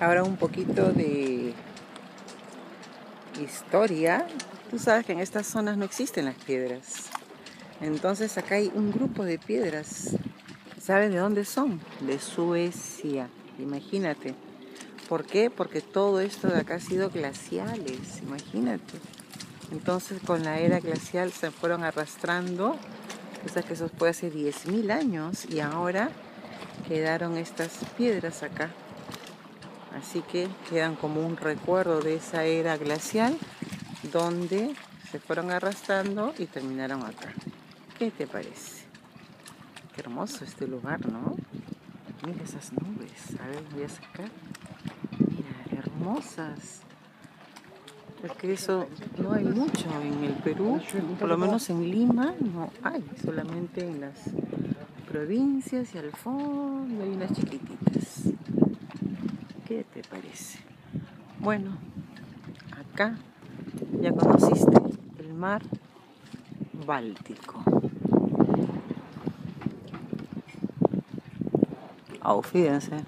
Ahora un poquito de historia. Tú sabes que en estas zonas no existen las piedras. Entonces acá hay un grupo de piedras. ¿Sabes de dónde son? De Suecia. Imagínate. ¿Por qué? Porque todo esto de acá ha sido glaciales. Imagínate. Entonces con la era glacial se fueron arrastrando. O sea que eso fue hace 10.000 años y ahora quedaron estas piedras acá. Así que quedan como un recuerdo de esa era glacial donde se fueron arrastrando y terminaron acá. ¿Qué te parece? Qué hermoso este lugar, ¿no? Mira esas nubes. A ver, voy a sacar. Mira, hermosas. Porque eso no hay mucho en el Perú, por lo menos en Lima no hay, solamente en las provincias y al fondo hay unas chiquititas. Bueno, acá ya conociste el mar Báltico. Oh, fíjense.